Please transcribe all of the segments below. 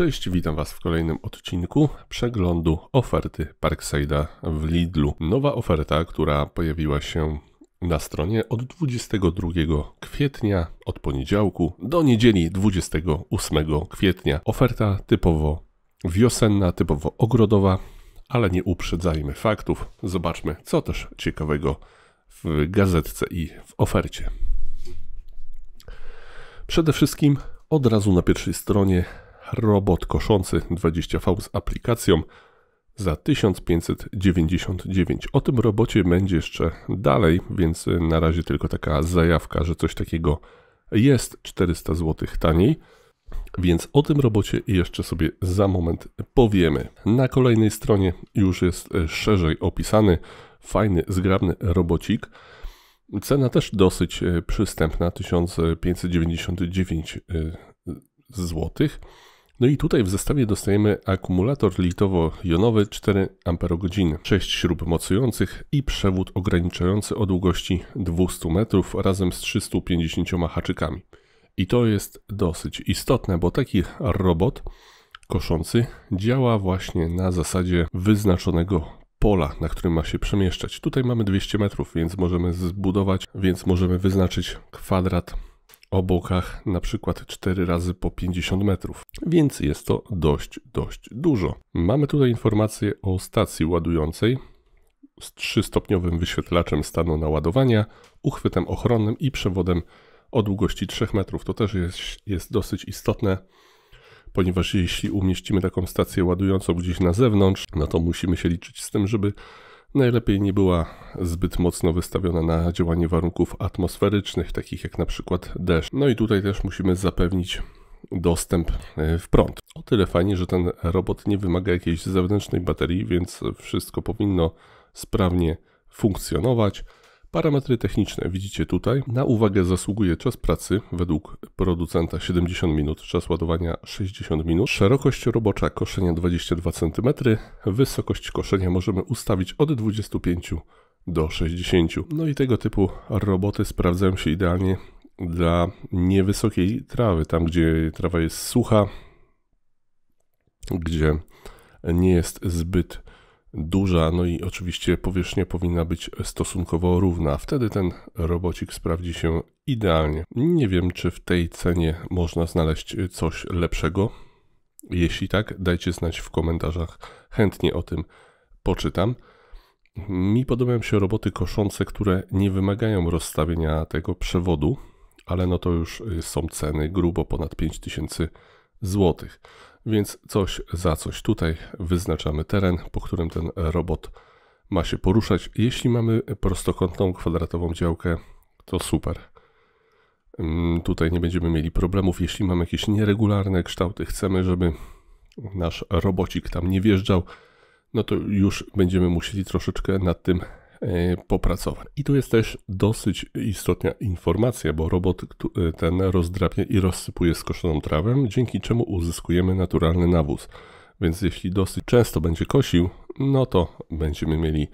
Cześć, witam Was w kolejnym odcinku przeglądu oferty Parkside'a w Lidlu. Nowa oferta, która pojawiła się na stronie od 22 kwietnia, od poniedziałku do niedzieli 28 kwietnia. Oferta typowo wiosenna, typowo ogrodowa, ale nie uprzedzajmy faktów. Zobaczmy, co też ciekawego w gazetce i w ofercie. Przede wszystkim od razu na pierwszej stronie robot koszący 20V z aplikacją za 1599. O tym robocie będzie jeszcze dalej, więc na razie tylko taka zajawka, że coś takiego jest 400 zł taniej. Więc o tym robocie jeszcze sobie za moment powiemy. Na kolejnej stronie już jest szerzej opisany fajny, zgrabny robocik. Cena też dosyć przystępna 1599 zł. No i tutaj w zestawie dostajemy akumulator litowo-jonowy 4 Ah, 6 śrub mocujących i przewód ograniczający o długości 200 metrów razem z 350 haczykami. I to jest dosyć istotne, bo taki robot koszący działa właśnie na zasadzie wyznaczonego pola, na którym ma się przemieszczać. Tutaj mamy 200 metrów, więc możemy zbudować, więc możemy wyznaczyć kwadrat o bokach na przykład 4 razy po 50 metrów, więc jest to dość, dość dużo. Mamy tutaj informację o stacji ładującej z 3-stopniowym wyświetlaczem stanu naładowania, uchwytem ochronnym i przewodem o długości 3 metrów. To też jest, jest dosyć istotne, ponieważ jeśli umieścimy taką stację ładującą gdzieś na zewnątrz, no to musimy się liczyć z tym, żeby Najlepiej nie była zbyt mocno wystawiona na działanie warunków atmosferycznych, takich jak na przykład deszcz. No i tutaj też musimy zapewnić dostęp e, w prąd. O tyle fajnie, że ten robot nie wymaga jakiejś zewnętrznej baterii, więc wszystko powinno sprawnie funkcjonować. Parametry techniczne widzicie tutaj. Na uwagę zasługuje czas pracy według producenta 70 minut, czas ładowania 60 minut. Szerokość robocza koszenia 22 cm, wysokość koszenia możemy ustawić od 25 do 60. No i tego typu roboty sprawdzają się idealnie dla niewysokiej trawy, tam gdzie trawa jest sucha, gdzie nie jest zbyt duża, no i oczywiście powierzchnia powinna być stosunkowo równa. Wtedy ten robocik sprawdzi się idealnie. Nie wiem, czy w tej cenie można znaleźć coś lepszego. Jeśli tak, dajcie znać w komentarzach. Chętnie o tym poczytam. Mi podobają się roboty koszące, które nie wymagają rozstawienia tego przewodu, ale no to już są ceny grubo ponad 5000 złotych. Więc coś za coś. Tutaj wyznaczamy teren, po którym ten robot ma się poruszać. Jeśli mamy prostokątną, kwadratową działkę, to super. Mm, tutaj nie będziemy mieli problemów. Jeśli mamy jakieś nieregularne kształty, chcemy, żeby nasz robocik tam nie wjeżdżał, no to już będziemy musieli troszeczkę nad tym E, popracować. I tu jest też dosyć istotna informacja, bo robot e, ten rozdrapia i rozsypuje skoszoną trawę, dzięki czemu uzyskujemy naturalny nawóz. Więc jeśli dosyć często będzie kosił, no to będziemy mieli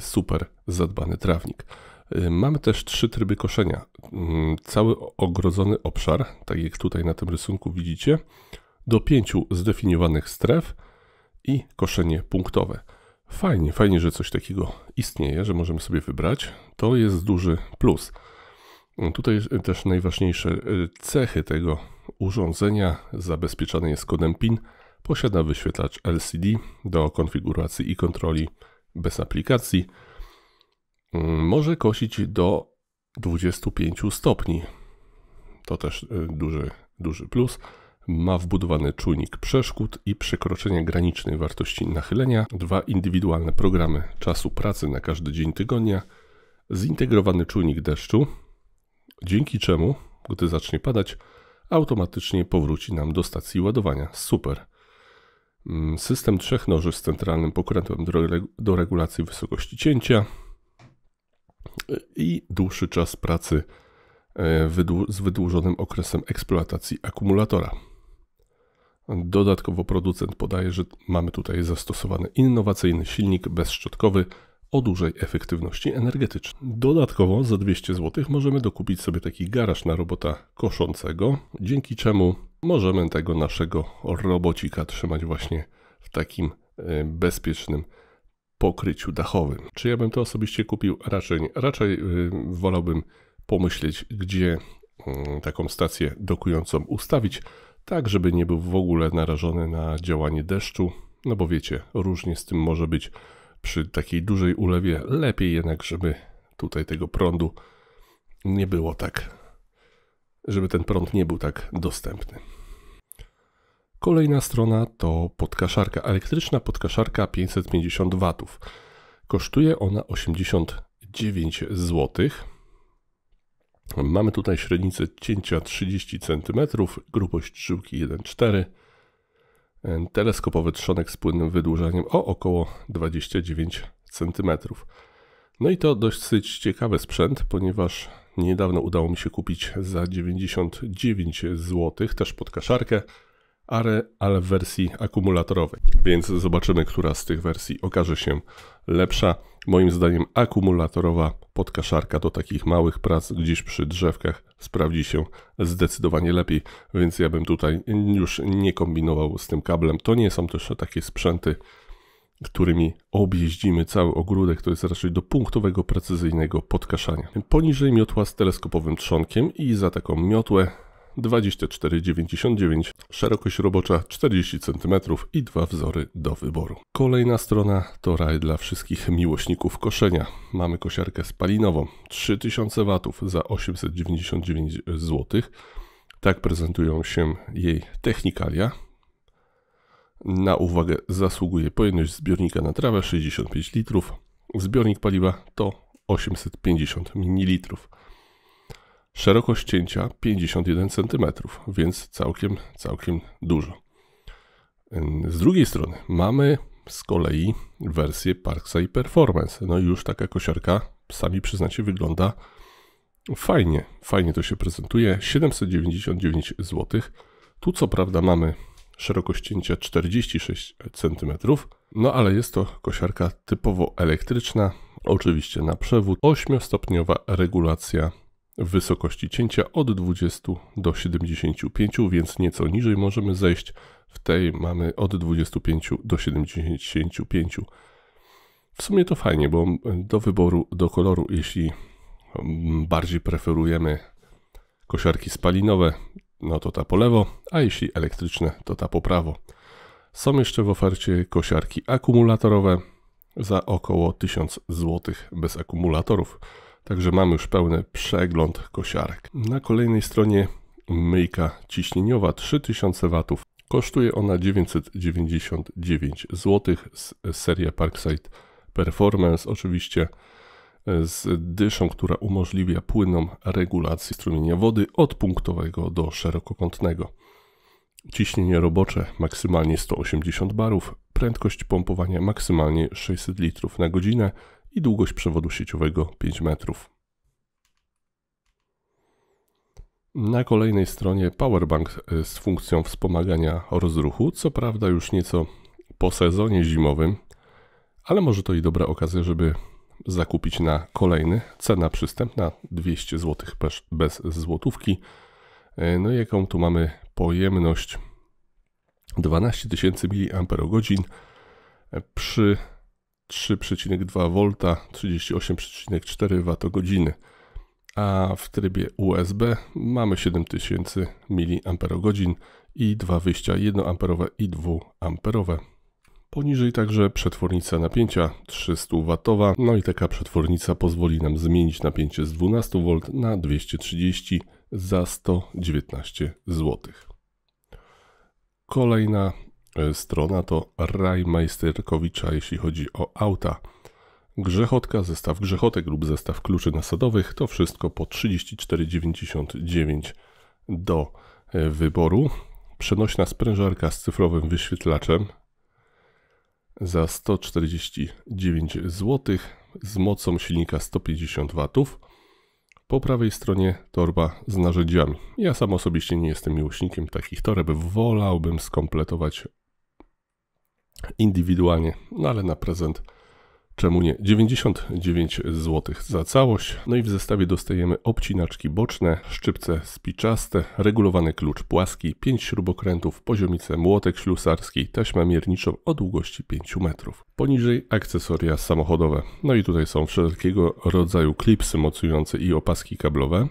super zadbany trawnik. E, mamy też trzy tryby koszenia. Mm, cały ogrodzony obszar, tak jak tutaj na tym rysunku widzicie, do pięciu zdefiniowanych stref i koszenie punktowe. Fajnie, fajnie, że coś takiego istnieje, że możemy sobie wybrać. To jest duży plus. Tutaj też najważniejsze e, cechy tego urządzenia. Zabezpieczony jest kodem PIN. Posiada wyświetlacz LCD do konfiguracji i kontroli bez aplikacji. Mm, może kosić do 25 stopni. To też e, duży, duży plus ma wbudowany czujnik przeszkód i przekroczenia granicznej wartości nachylenia, dwa indywidualne programy czasu pracy na każdy dzień tygodnia, zintegrowany czujnik deszczu, dzięki czemu, gdy zacznie padać, automatycznie powróci nam do stacji ładowania. Super. Mm, system trzech noży z centralnym pokrętłem do regulacji wysokości cięcia i dłuższy czas pracy e, z wydłużonym okresem eksploatacji akumulatora. Dodatkowo producent podaje, że mamy tutaj zastosowany innowacyjny silnik bezszczotkowy o dużej efektywności energetycznej. Dodatkowo za 200 zł możemy dokupić sobie taki garaż na robota koszącego, dzięki czemu możemy tego naszego robocika trzymać właśnie w takim e, bezpiecznym pokryciu dachowym. Czy ja bym to osobiście kupił? Raczej nie. Raczej e, wolałbym pomyśleć, gdzie mm, taką stację dokującą ustawić, tak żeby nie był w ogóle narażony na działanie deszczu, no bo wiecie, różnie z tym może być przy takiej dużej ulewie. Lepiej jednak, żeby tutaj tego prądu nie było tak, żeby ten prąd nie był tak dostępny. Kolejna strona to podkaszarka. Elektryczna podkaszarka 550 W. Kosztuje ona 89 zł. Mamy tutaj średnicę cięcia 30 cm, grubość żyłki 1,4 teleskopowy trzonek z płynnym wydłużeniem o około 29 cm. No i to dosyć ciekawy sprzęt, ponieważ niedawno udało mi się kupić za 99 zł, też pod kaszarkę, ale, ale w wersji akumulatorowej. Więc zobaczymy, która z tych wersji okaże się lepsza. Moim zdaniem akumulatorowa podkaszarka do takich małych prac gdzieś przy drzewkach sprawdzi się zdecydowanie lepiej, więc ja bym tutaj już nie kombinował z tym kablem. To nie są też takie sprzęty, którymi objeździmy cały ogródek, to jest raczej do punktowego, precyzyjnego podkaszania. Poniżej miotła z teleskopowym trzonkiem i za taką miotłę 24,99, szerokość robocza 40 cm i dwa wzory do wyboru. Kolejna strona to raj dla wszystkich miłośników koszenia. Mamy kosiarkę spalinową 3000 W za 899 zł. Tak prezentują się jej technikalia. Na uwagę zasługuje pojemność zbiornika na trawę 65 litrów. Zbiornik paliwa to 850 ml. Szerokość cięcia 51 cm, więc całkiem, całkiem dużo. Z drugiej strony mamy z kolei wersję Parkside Performance. No i już taka kosiarka, sami przyznacie, wygląda fajnie. Fajnie to się prezentuje. 799 zł. Tu co prawda mamy szerokość cięcia 46 cm, no ale jest to kosiarka typowo elektryczna, oczywiście na przewód, 8-stopniowa regulacja wysokości cięcia od 20 do 75, więc nieco niżej możemy zejść. W tej mamy od 25 do 75. W sumie to fajnie, bo do wyboru, do koloru, jeśli bardziej preferujemy kosiarki spalinowe, no to ta po lewo, a jeśli elektryczne, to ta po prawo. Są jeszcze w ofercie kosiarki akumulatorowe za około 1000 zł bez akumulatorów. Także mamy już pełny przegląd kosiarek. Na kolejnej stronie myjka ciśnieniowa 3000 W. Kosztuje ona 999 zł. Seria Parkside Performance oczywiście z dyszą, która umożliwia płynną regulację strumienia wody od punktowego do szerokokątnego. Ciśnienie robocze maksymalnie 180 barów, prędkość pompowania maksymalnie 600 litrów na godzinę, i długość przewodu sieciowego 5 metrów. Na kolejnej stronie powerbank e, z funkcją wspomagania rozruchu, co prawda już nieco po sezonie zimowym, ale może to i dobra okazja, żeby zakupić na kolejny. Cena przystępna 200 zł bez złotówki. E, no i jaką tu mamy pojemność 12 000 mAh przy 3,2 V 38,4 Wh, a w trybie USB mamy 7000 mAh i dwa wyjścia 1A i 2A. Poniżej także przetwornica napięcia 300W, no i taka przetwornica pozwoli nam zmienić napięcie z 12V na 230 za 119 zł. Kolejna strona to Raj Majsterkowicza, jeśli chodzi o auta. Grzechotka, zestaw grzechotek lub zestaw kluczy nasadowych to wszystko po 34,99 do e, wyboru. Przenośna sprężarka z cyfrowym wyświetlaczem za 149 zł z mocą silnika 150 W. Po prawej stronie torba z narzędziami. Ja sam osobiście nie jestem miłośnikiem takich toreb, wolałbym skompletować indywidualnie, no ale na prezent czemu nie? 99 zł za całość. No i w zestawie dostajemy obcinaczki boczne, szczypce spiczaste, regulowany klucz płaski, 5 śrubokrętów, poziomice młotek ślusarski, taśmę mierniczą o długości 5 metrów. Poniżej akcesoria samochodowe. No i tutaj są wszelkiego rodzaju klipsy mocujące i opaski kablowe.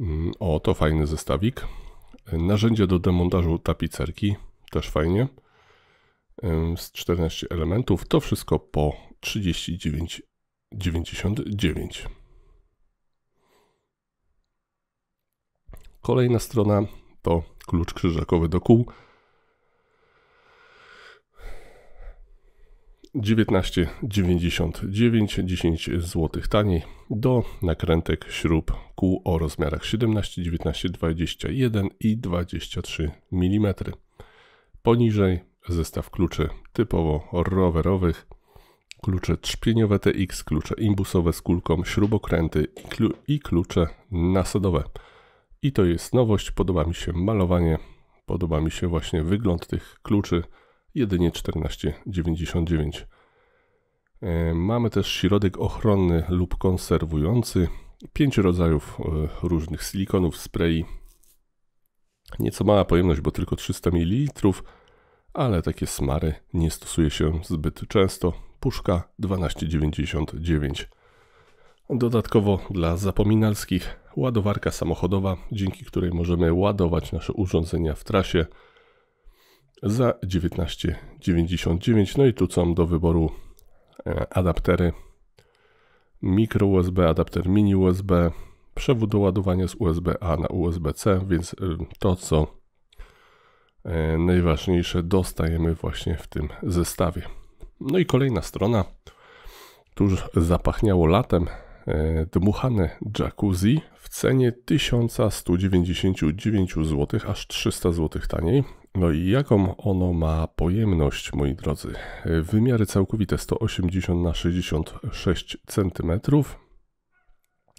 Mm, o, to fajny zestawik. Narzędzie do demontażu tapicerki, też fajnie z 14 elementów. To wszystko po 39,99. Kolejna strona to klucz krzyżakowy do kół. 19,99 10 zł taniej do nakrętek śrub kół o rozmiarach 17, 19, 21 i 23 mm. Poniżej zestaw kluczy typowo rowerowych, klucze trzpieniowe TX, klucze imbusowe z kulką, śrubokręty i, klu i klucze nasadowe. I to jest nowość, podoba mi się malowanie, podoba mi się właśnie wygląd tych kluczy, jedynie 14,99. E, mamy też środek ochronny lub konserwujący, pięć rodzajów e, różnych silikonów, spray. Nieco mała pojemność, bo tylko 300 ml, ale takie smary nie stosuje się zbyt często. Puszka 12,99. Dodatkowo dla zapominalskich ładowarka samochodowa, dzięki której możemy ładować nasze urządzenia w trasie za 19,99. No i tu są do wyboru e, adaptery mikro USB, adapter mini USB, przewód do ładowania z USB-A na USB-C, więc e, to co najważniejsze dostajemy właśnie w tym zestawie. No i kolejna strona. Tuż zapachniało latem e, dmuchane jacuzzi w cenie 1199 zł, aż 300 zł taniej. No i jaką ono ma pojemność, moi drodzy? E, wymiary całkowite 180 na 66 cm.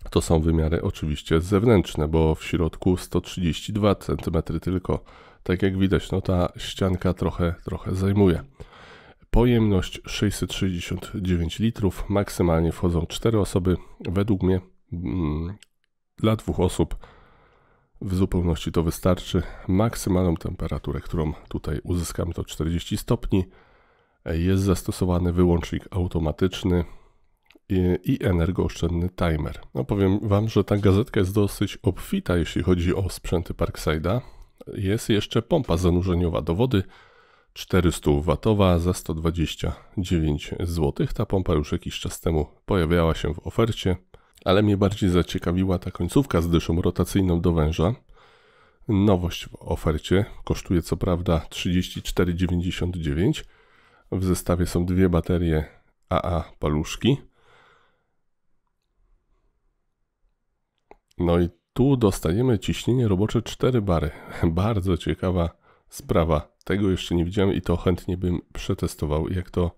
To są wymiary oczywiście zewnętrzne, bo w środku 132 cm tylko tak jak widać, no ta ścianka trochę, trochę zajmuje. Pojemność 669 litrów, maksymalnie wchodzą 4 osoby. Według mnie mm, dla dwóch osób w zupełności to wystarczy. Maksymalną temperaturę, którą tutaj uzyskamy to 40 stopni. Jest zastosowany wyłącznik automatyczny i, i energooszczędny timer. No powiem Wam, że ta gazetka jest dosyć obfita, jeśli chodzi o sprzęty Parkside'a jest jeszcze pompa zanurzeniowa do wody 400 W za 129 zł. Ta pompa już jakiś czas temu pojawiała się w ofercie, ale mnie bardziej zaciekawiła ta końcówka z dyszą rotacyjną do węża. Nowość w ofercie kosztuje co prawda 34,99. W zestawie są dwie baterie AA paluszki. No i tu dostajemy ciśnienie robocze 4 bary. Bardzo ciekawa sprawa. Tego jeszcze nie widziałem i to chętnie bym przetestował, jak to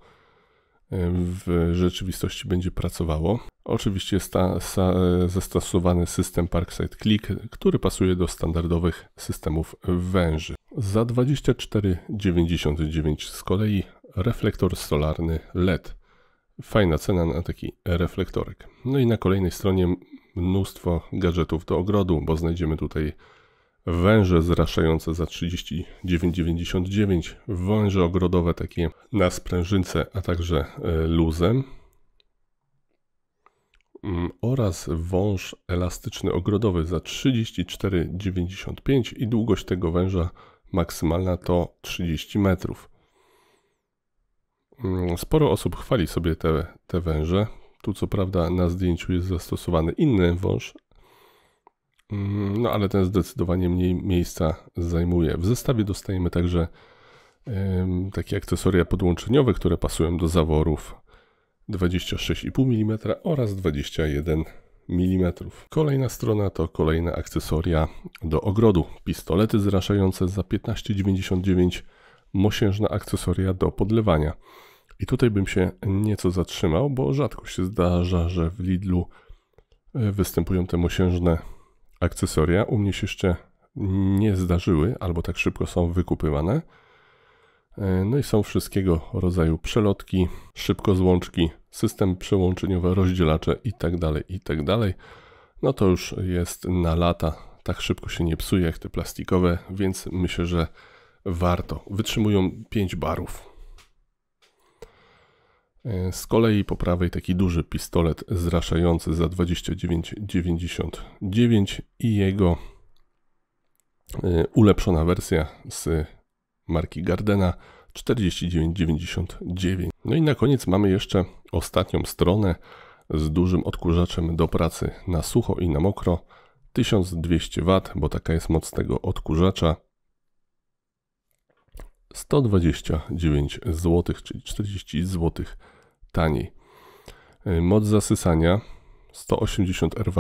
w rzeczywistości będzie pracowało. Oczywiście jest sa, zastosowany system Parkside Click, który pasuje do standardowych systemów węży. Za 24,99 z kolei reflektor solarny LED. Fajna cena na taki reflektorek. No i na kolejnej stronie mnóstwo gadżetów do ogrodu, bo znajdziemy tutaj węże zraszające za 39,99, węże ogrodowe takie na sprężynce, a także e, luzem mm, oraz wąż elastyczny ogrodowy za 34,95 i długość tego węża maksymalna to 30 metrów. Mm, sporo osób chwali sobie te, te węże. Tu co prawda na zdjęciu jest zastosowany inny wąż, mm, no ale ten zdecydowanie mniej miejsca zajmuje. W zestawie dostajemy także takie akcesoria podłączeniowe, które pasują do zaworów 26,5 mm oraz 21 mm. Kolejna strona to kolejne akcesoria do ogrodu. Pistolety zraszające za 15,99 mosiężne akcesoria do podlewania. I tutaj bym się nieco zatrzymał, bo rzadko się zdarza, że w Lidlu e, występują te mosiężne akcesoria. U mnie się jeszcze nie zdarzyły, albo tak szybko są wykupywane. E, no i są wszystkiego rodzaju przelotki, szybkozłączki, system przełączeniowe, rozdzielacze itd., tak itd. Tak no to już jest na lata, tak szybko się nie psuje jak te plastikowe, więc myślę, że warto. Wytrzymują 5 barów. E, z kolei po prawej taki duży pistolet zraszający za 29,99 i jego e, ulepszona wersja z marki Gardena 49,99. No i na koniec mamy jeszcze ostatnią stronę z dużym odkurzaczem do pracy na sucho i na mokro. 1200 W, bo taka jest moc tego odkurzacza. 129 zł, czyli 40 zł taniej. Y, moc zasysania 180 R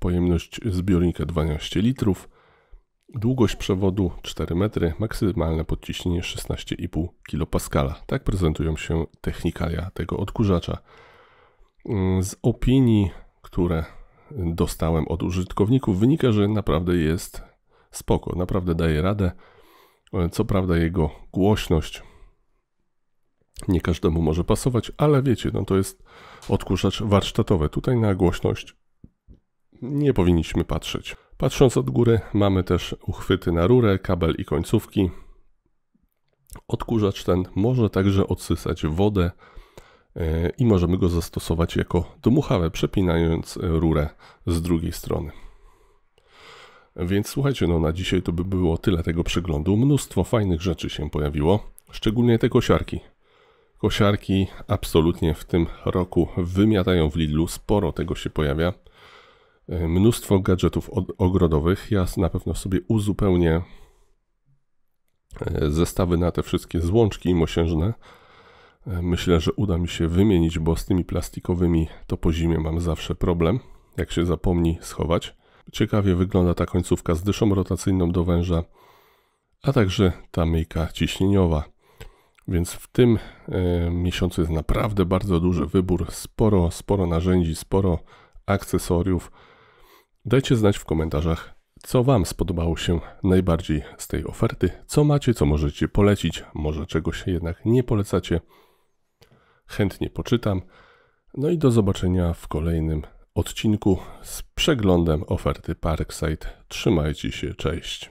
pojemność zbiornika 12 litrów, długość przewodu 4 metry, maksymalne podciśnienie 16,5 kPa. Tak prezentują się technikalia tego odkurzacza. Y, z opinii, które dostałem od użytkowników, wynika, że naprawdę jest spoko, naprawdę daje radę. Co prawda jego głośność nie każdemu może pasować, ale wiecie, no to jest odkurzacz warsztatowy. Tutaj na głośność nie powinniśmy patrzeć. Patrząc od góry, mamy też uchwyty na rurę, kabel i końcówki. Odkurzacz ten może także odsysać wodę e, i możemy go zastosować jako dmuchawę, przepinając rurę z drugiej strony. Więc słuchajcie, no na dzisiaj to by było tyle tego przeglądu. Mnóstwo fajnych rzeczy się pojawiło, szczególnie te kosiarki. Kosiarki absolutnie w tym roku wymiatają w Lidlu, sporo tego się pojawia. E, mnóstwo gadżetów ogrodowych. Ja na pewno sobie uzupełnię e, zestawy na te wszystkie złączki mosiężne. E, myślę, że uda mi się wymienić, bo z tymi plastikowymi to po zimie mam zawsze problem, jak się zapomni schować. Ciekawie wygląda ta końcówka z dyszą rotacyjną do węża, a także ta myjka ciśnieniowa. Więc w tym e, miesiącu jest naprawdę bardzo duży wybór, sporo, sporo narzędzi, sporo akcesoriów. Dajcie znać w komentarzach, co Wam spodobało się najbardziej z tej oferty, co macie, co możecie polecić, może czegoś jednak nie polecacie. Chętnie poczytam. No i do zobaczenia w kolejnym odcinku z przeglądem oferty Parkside. Trzymajcie się, cześć.